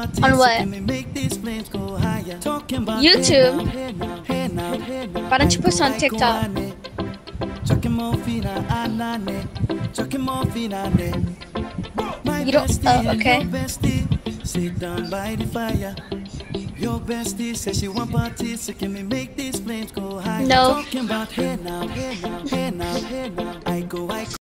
On what? YouTube. Why don't you post on TikTok? Ah, ah, ah, you don't. Oh, okay. Sit down by the fire. Your bestie says she want parties, so can we make these flames go high? No. Talking about hey now, hey now, hey now, hey now. I go, I go.